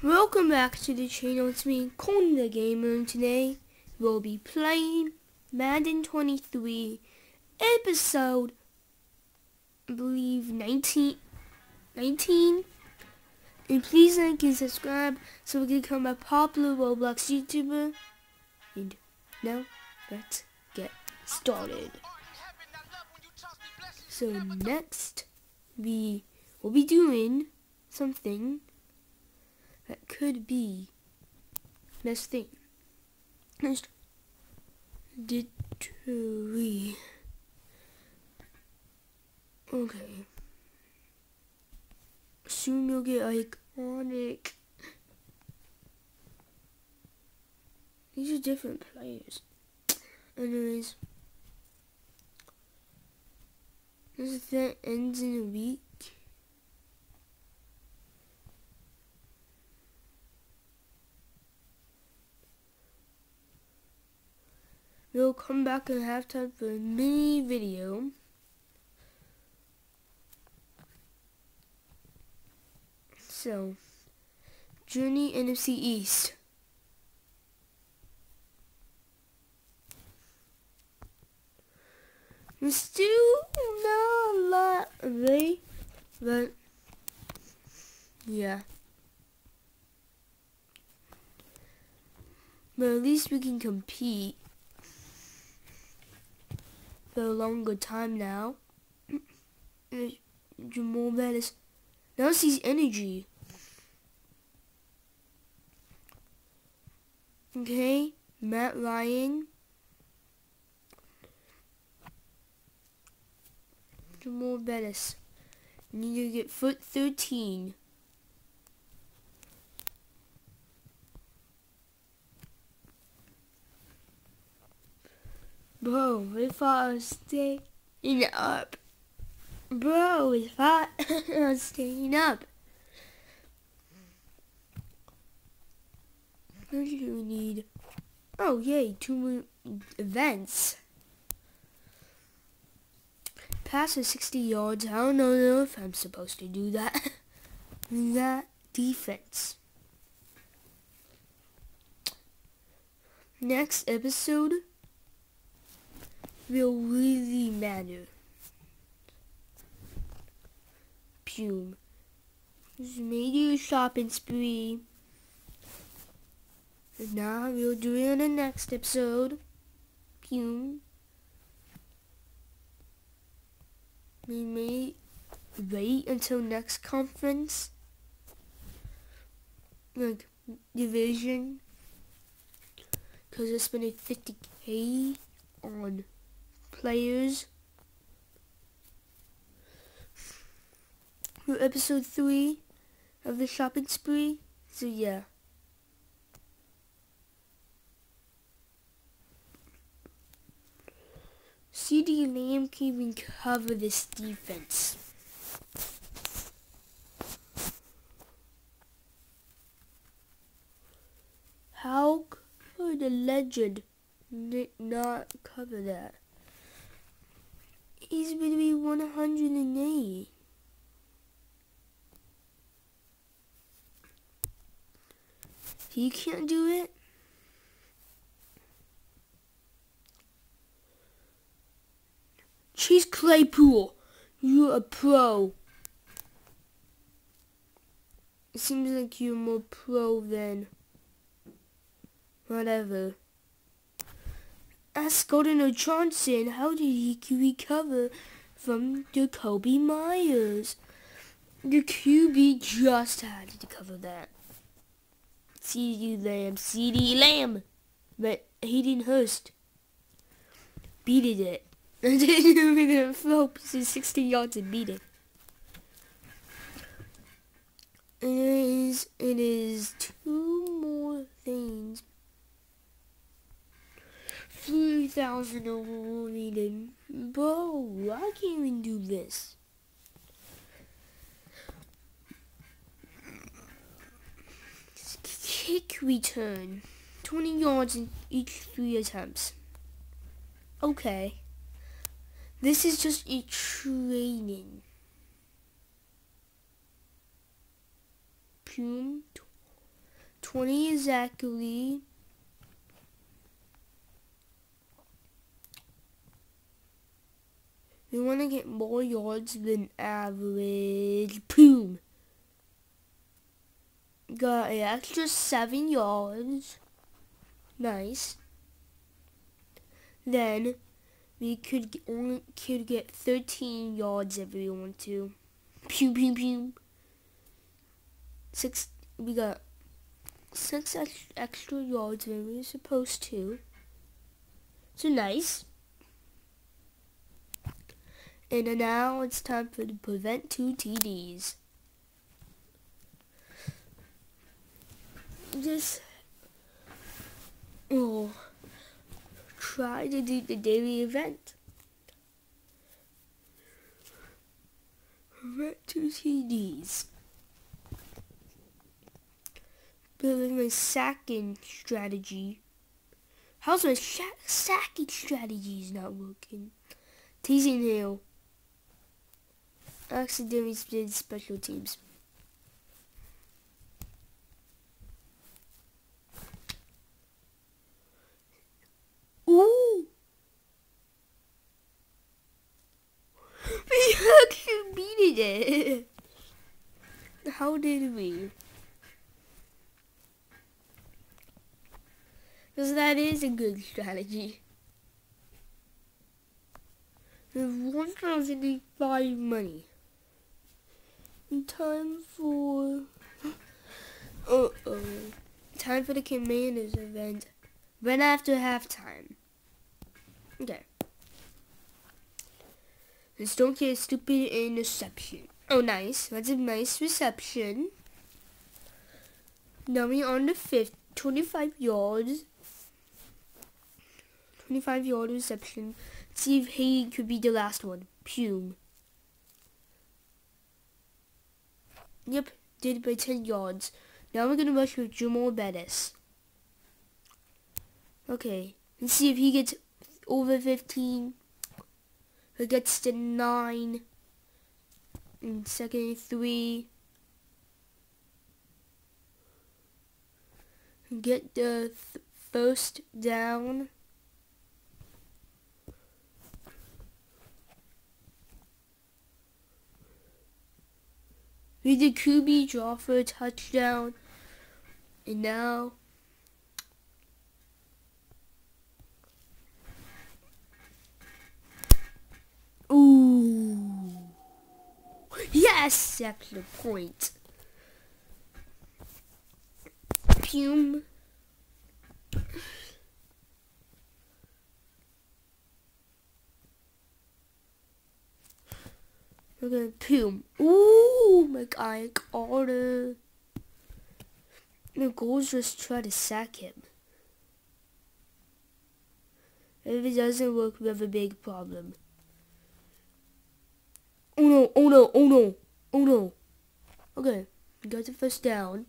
Welcome back to the channel. It's me, Colton the Gamer, and today we'll be playing Madden 23 episode, I believe, 19. 19. And please like and subscribe so we can become a popular Roblox YouTuber. And now, let's get started. So next, we will be doing something that could be thing. Next, Dittery. Okay. Soon you'll get iconic. These are different players. Anyways. This event ends in a week. We'll come back in halftime for a mini video. So, Journey NFC East. There's still not a lot it, but yeah. But at least we can compete for a longer time now. Jamal Bettis. Now sees energy. Okay, Matt Ryan. Jamal Bettis. Need to get foot 13. Bro, if I was staying up. Bro, if I was staying up. What do you need? Oh, yay, two more events. Pass of 60 yards. I don't know if I'm supposed to do that. that defense. Next episode will really matter. Pume. Just made you a shopping spree. And now we'll do it in the next episode. Pume. We may wait until next conference. Like division. Cause I spent 50k on players for episode 3 of the shopping spree. So yeah. CeeDee Lamb can even cover this defense. How could a legend not cover that? He's going to be 108. You can't do it? Chase Claypool, you're a pro. It seems like you're more pro than whatever. Ask Gardner Johnson, how did he recover from Jakobi Myers. The QB just had to cover that. CeeDee Lamb, CeeDee Lamb. But Hayden Hurst beated it. And then we're gonna throw 60 yards and beat it. It is, it is two more things 3,000 overrated. Bro, I can't even do this. Kick return. 20 yards in each three attempts. Okay. This is just a training. Pume 20 exactly. We want to get more yards than average. Boom. Got an extra 7 yards. Nice. Then we could only could get 13 yards if we want to. Pew pew pew. Six. We got six extra yards than we were supposed to. So nice. And now it's time for the prevent two TDs. Just oh, try to do the daily event. Prevent two TDs. Building my sacking strategy. How's my sacking strategy is not working? Taysom Hill accidentally split special teams. Ooh! We actually beat it! How did we? Because that is a good strategy. There's 1,005 money time for uh oh time for the commanders event. Right after halftime. Okay. Let's don't get a stupid interception. Oh nice. That's a nice reception. Now we're on the fifth 25 yards. 25 yard reception. See if he could be the last one. Pume Yep, did by 10 yards. Now we're going to rush with Jamal Bettis. Okay, let's see if he gets over 15. He gets to 9. And second, 3. Get the th first down. We did QB draw for a touchdown. And now Ooh. Yes, extra point. Pume. We're gonna Pume. Ooh, my guy Carter. The goals just try to sack him. If it doesn't work, we have a big problem. Oh no, oh no, oh no, oh no. Okay, got the first down.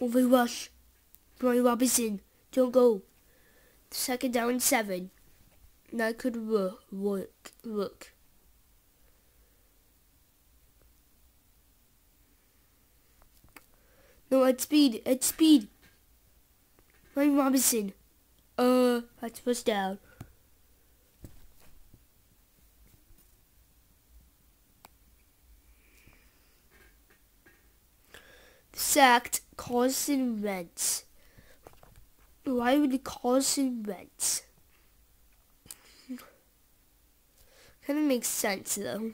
Over rush. Roy Robinson, don't go. Second down seven. That could work. Work. Work. No, at speed. At speed. Roy Robinson. Uh, that's first down. Sacked Carson Wentz. Why would it cause events? Kind of makes sense though.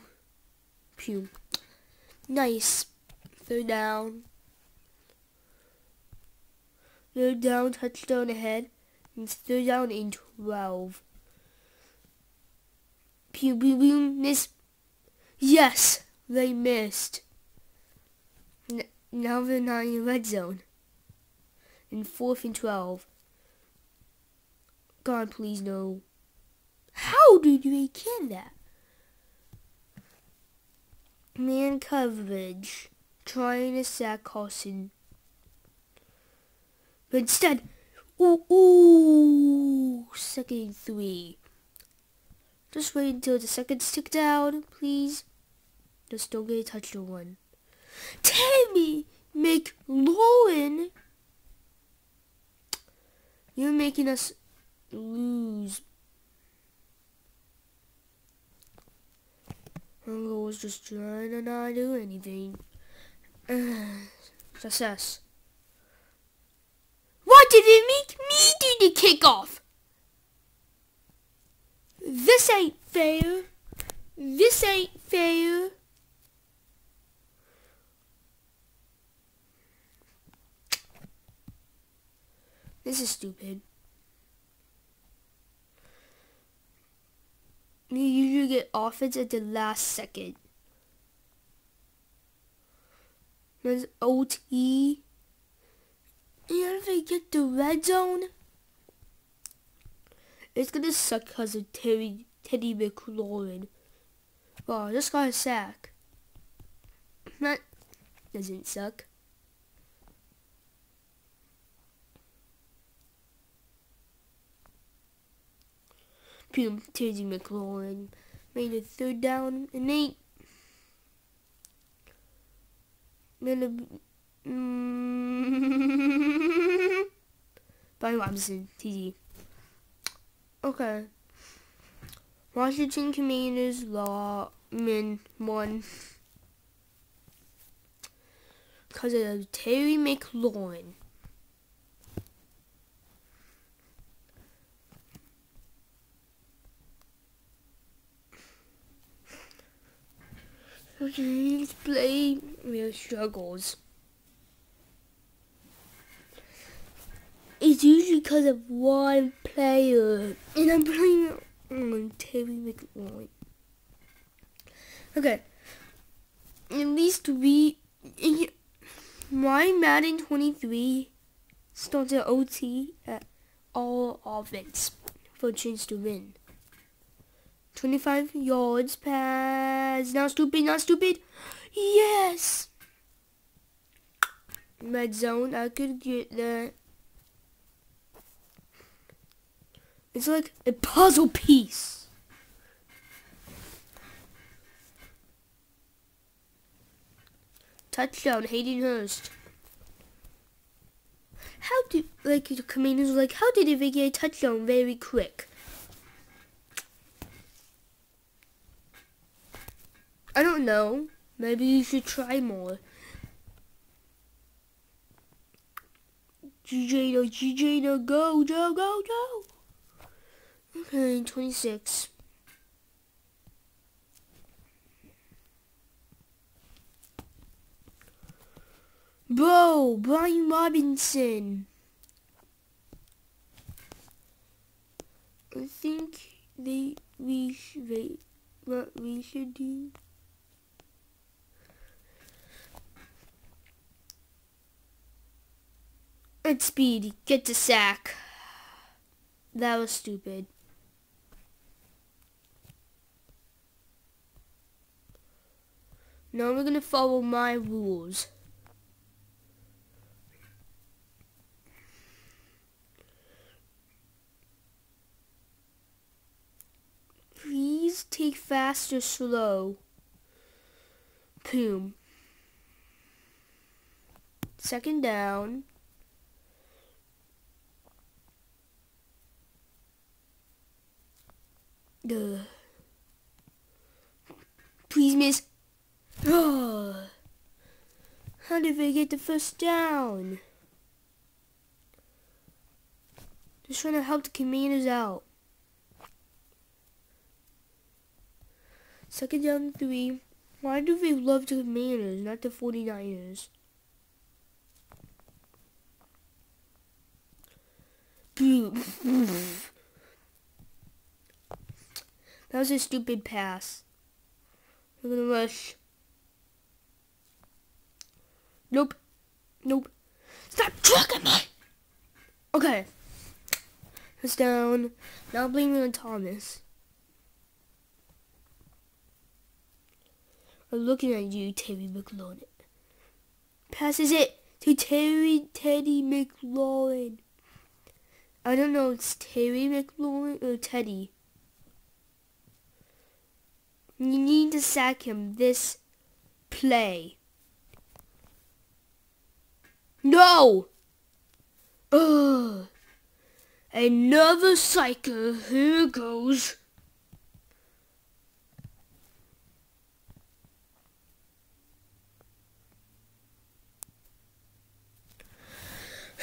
Pew. Nice. Third down. Third down, touchdown ahead. And third down in 12. Pew, pew, pew. Miss. Yes, they missed. N now they're not in red zone. In fourth and 12. God, please no. How did we get that? Man coverage. Trying to sack Carson. But instead, ooh, ooh, second three. Just wait until the second stick down, please. Just don't get touched on one. Tammy McLaurin! You're making us lose. I was just trying to not do anything. success. Why did it make me do the kickoff? This ain't fair. This ain't fair. This is stupid. You usually get offense at the last second. There's OT. And if they get the red zone, it's gonna suck because of Terry Teddy McLaurin. Wow, just got a sack. That doesn't suck. Teddy McLaurin made a third down and eight. Then mm, Brian Robinson, TD. Okay. Washington Commanders law min one because of Terry McLaurin. Please play real struggles. It's usually because of one player. And I'm playing on Terry McLaurin. Okay. At least we... My Madden 23 starts at OT at all offense for a chance to win. 25 yards pass. Not stupid, not stupid. Yes! Red zone, I could get that. It's like a puzzle piece. Touchdown, Hayden Hurst. How did, like, the commanders like, how did they get a touchdown very quick? I don't know. Maybe you should try more. GJ no, GJ no, go, go, go, go. Okay, 26. Bro, Brian Robinson. I think they we should what we should do. At speed, get to sack. That was stupid. Now we're gonna follow my rules. Please take fast or slow. Boom. Second down. Duh. Please miss. How did they get the first down? Just trying to help the commanders out. Second down three. Why do they love the commanders, not the 49ers? That was a stupid pass. We're gonna rush. Nope. Nope. Stop tracking me! Okay. It's down. Now blaming on Thomas. I'm looking at you, Terry McLaurin. Passes it to Terry Teddy McLaurin. I don't know, it's Terry McLaurin or Teddy. You need to sack him this play. No! Ugh. Another cycle. Here goes.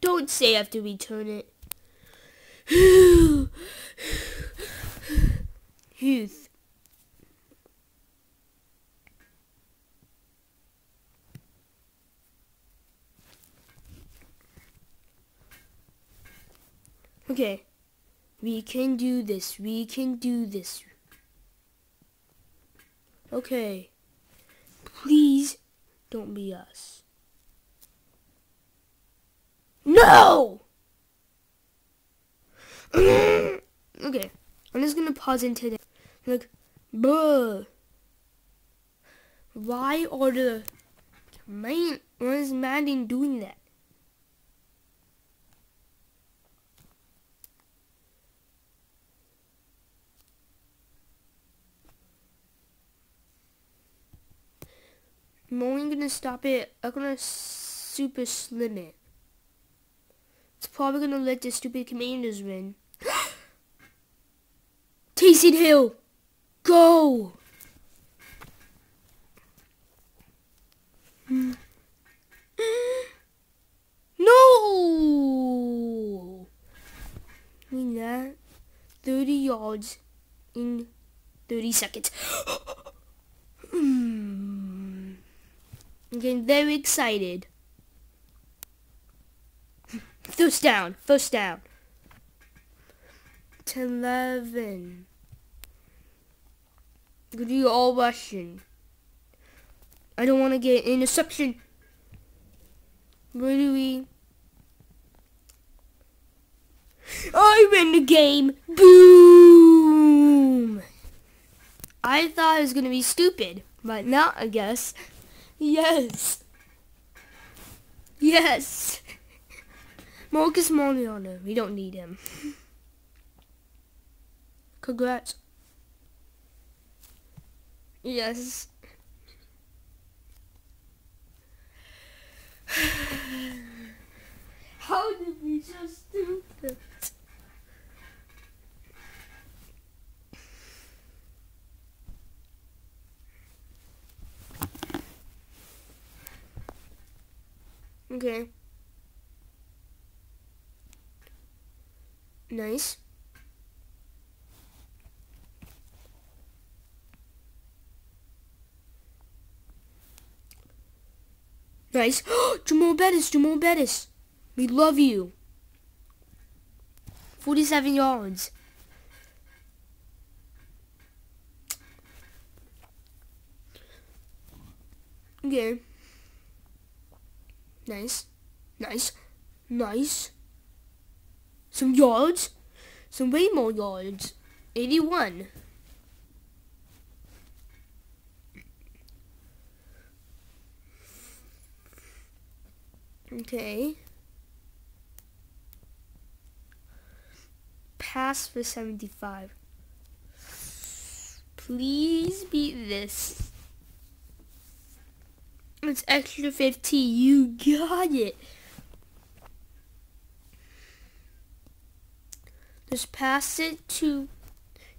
Don't say I have to return it. Youth. Okay. We can do this. We can do this. Okay. Please don't be us. No! okay. I'm just gonna pause into that. Like, bruh. Why are the man? Why is Madden doing that? I'm only gonna stop it. I'm gonna super slim it. It's probably gonna let the stupid commanders win. Taysom Hill, go! Mm. No! I mean that 30 yards in 30 seconds. I'm getting very excited. First down, first down. 11. You all rushing. I don't want to get interception. Where do we? I win the game. Boom. I thought it was going to be stupid, but not, I guess. Yes. Yes. Marcus Mariota. We don't need him. Congrats. Yes. How did we just do this? Okay. Nice. Nice. Jamal Bettis, Jamal Bettis. We love you. 47 yards. Okay. Nice. Nice. Nice. Some yards. Some way more yards. 81. Okay. Pass for 75. Please beat this. It's extra 50. You got it. Just pass it to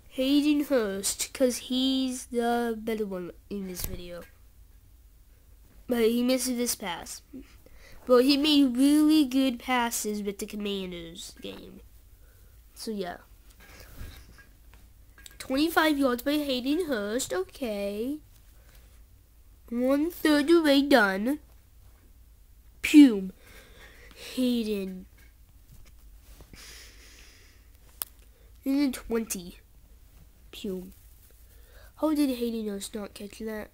Hayden Hurst because he's the better one in this video. But he missed this pass. But he made really good passes with the Commanders game. So yeah. 25 yards by Hayden Hurst. Okay. One third of the way done. Pume. Hayden. In the 20. Pume. How did Hayden Hurst not catch that?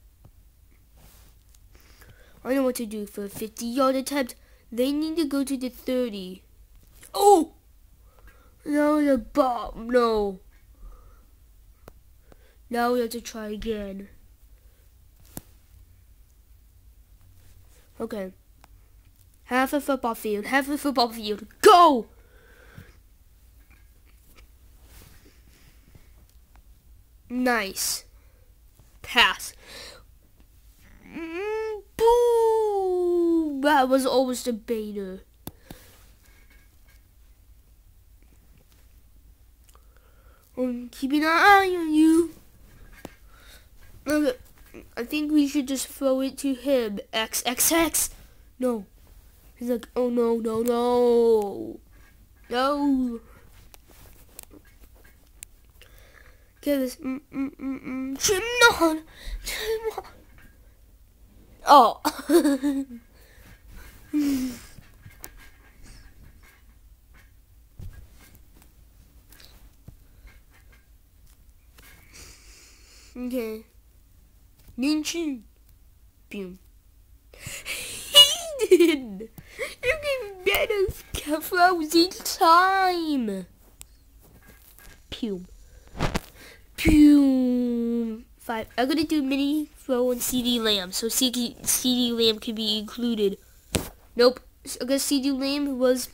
I know what to do for a 50 yard attempt. They need to go to the 30. Oh! No, the bomb. No. Now we have to try again. Okay. Half a football field. Half a football field. Go! Nice. Pass. Mm, That was almost a beta. I'm keeping an eye on you. Okay. I think we should just throw it to him. X, X, X. No. He's like, oh no, no, no. No. Get this. Mm, mm, mm, mm. On. Oh. okay. Ninchin. Boom. He did. You can better frozen time. Pew. Pew. Five. I'm gonna do mini throw and CeeDee Lamb, so CD, CeeDee Lamb can be included. Nope. I guess CeeDee Lamb was.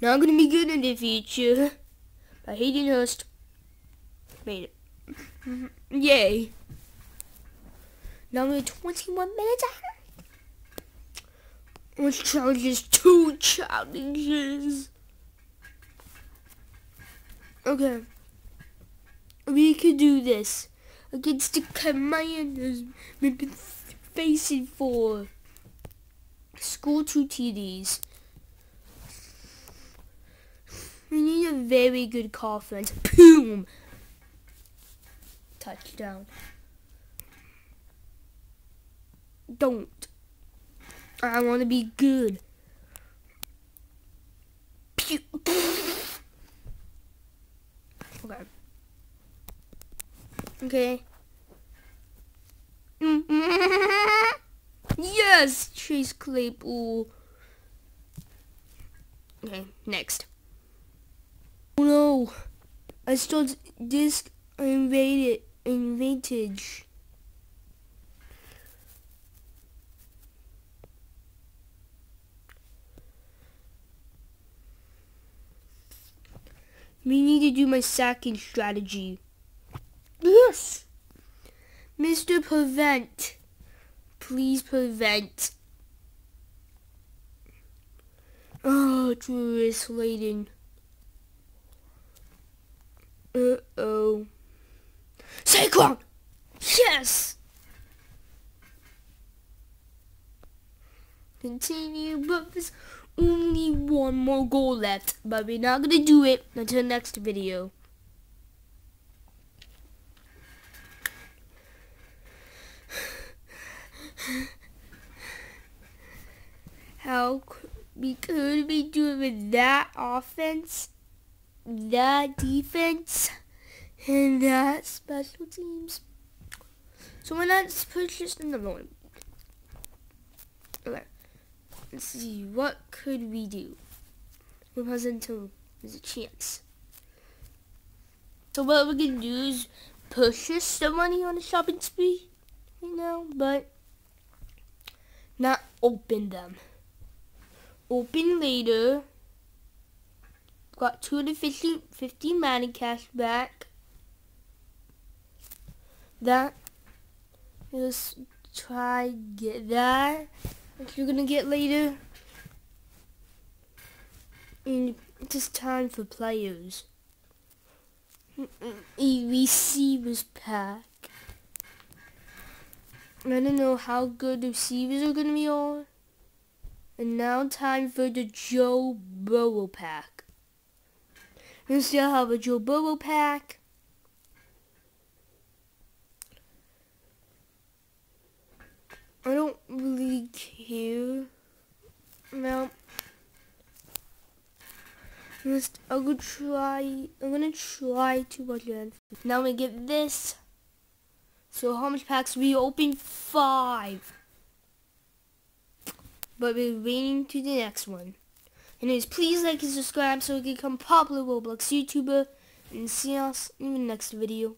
Not gonna be good in the future. By Hayden Hurst. Made it. Yay. Now we're 21 minutes Which challenges? Two challenges. Okay. We can do this against the commanders we've been facing for school two TDs. We need a very good offense. Boom! Touchdown. Don't. I want to be good. Pew. Okay. Okay. Mm. yes, Chase Claypool. Okay, next. Oh no, I stole disc invaded in vintage. We need to do my sacking strategy. Mr. Prevent. Please prevent. Oh, Drew Slayton. Uh-oh. Saquon! Yes! Continue, but there's only one more goal left, but we're not gonna do it until next video. How could we do doing with that offense, that defense, and that special teams. So we're not purchased another one. Okay. Let's see, what could we do? One until there's a chance. So what we can do is purchase some money on a shopping spree you know, but not open them. Open later. Got 250 50 money cash back. That let's try get that what you're gonna get later. Mm, and it's just time for players. A receivers pack. I don't know how good the receivers are gonna be on. And now time for the Joe Burrow pack. We still have a Joe Burrow pack. I don't really care. Just, I'm gonna try, I'm gonna try to watch it. Now we get this. So how much packs? We open five. But we're waiting to the next one. Anyways, please like and subscribe so we can become popular Roblox YouTuber. And see us in the next video.